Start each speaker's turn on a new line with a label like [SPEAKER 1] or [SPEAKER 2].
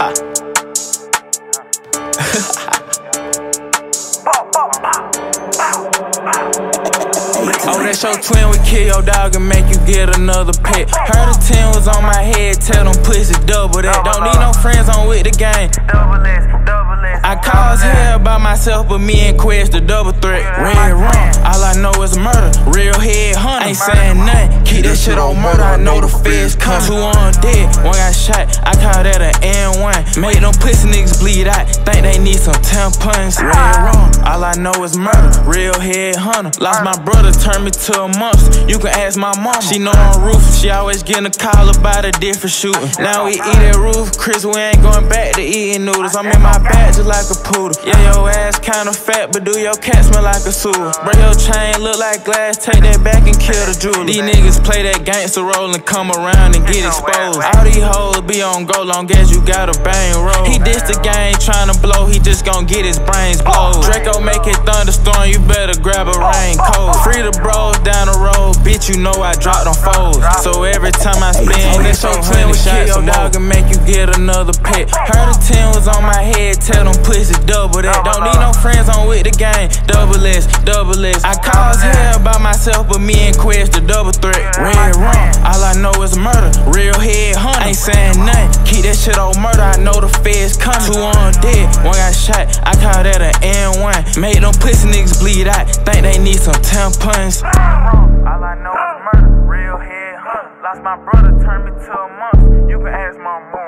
[SPEAKER 1] Oh, that's your twin, we kill your dog and make you get another pet. Heard a 10 was on my head, tell them pussy double that. Don't need no friends on with the game. I cause hell by myself, but me and Quest the double threat. Red rum, all I know is murder. Real head hunter, ain't saying nothing. That shit on murder, I know the feds come. Two on dead, one got shot, I call that an N1. Make them pussy niggas bleed out, think they need some tampons. Red rum, all I know is murder. Real head hunter, lost my brother, turned me to a monster. You can ask my mama, she know I'm ruthless. She always getting a call about a different shooting. Now we eat at Ruth's Chris, we ain't going back to eating noodles. I'm in my bag just like a poodle. Yeah, your ass kinda fat, but do your cat smell like a sewer? Break your chain, look like glass, take that back and kill the jeweler. These niggas play that gangster role and come around and get exposed. All these hoes be on go long as you got a bang roll. He diss the game to blow, he just gon' get his brains blowed. Draco make it thunderstorm, you better grab a raincoat. Free the bros down the road, bitch, you know I dropped on foes. So every time I spin, that's your twin with kill your dog and make you get another pet. Heard a 10 was on my head, tell them pussy double that. Don't need no friends on with the game. Double S, double S. I cause hell by myself, but me and Quest the double threat. Red rum, all I know is murder. Real head hunter, ain't saying nothing. Keep that shit on murder, I know the feds coming. Two on dead, one got shot, I call that an N1. Made them pussy niggas bleed out, think they need some tampons.
[SPEAKER 2] All I know is murder. Real head hunter. Lost my brother, turned me to a monster. You can ask my mom.